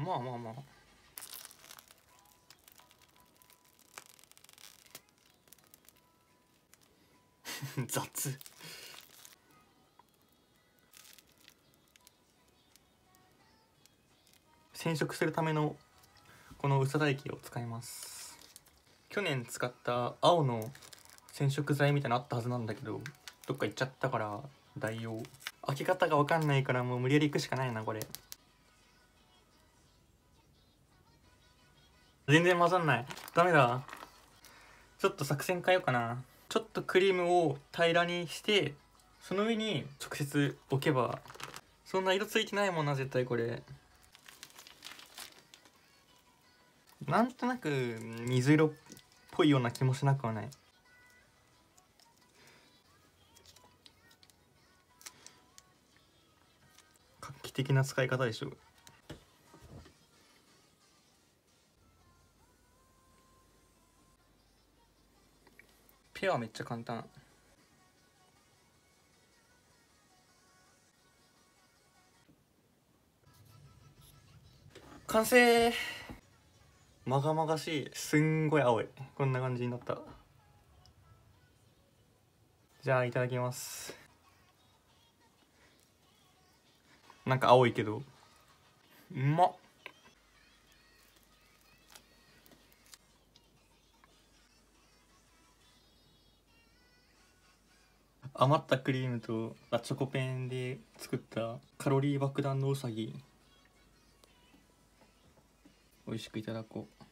まあまあまあ。雑。染色するためのこの薄唾液を使います。去年使った青の染色剤みたいなのあったはずなんだけどどっか行っちゃったから代用。開け方が分かんないからもう無理やり行くしかないなこれ。全然混ざんない。ダメだ。ちょっと作戦変えようかな。ちょっとクリームを平らにしてその上に直接置けばそんな色ついてないもんな絶対これ。なんとなく水色っぽいような気もしなくはない。画期的な使い方でしょ。ペアめっちゃ簡単。完成。まがまがしい。すんごい青い。こんな感じになった。じゃあいただきます。なんか青いけど。うまっ。余ったクリームとチョコペンで作ったカロリー爆弾のうさぎ美味しくいただこう。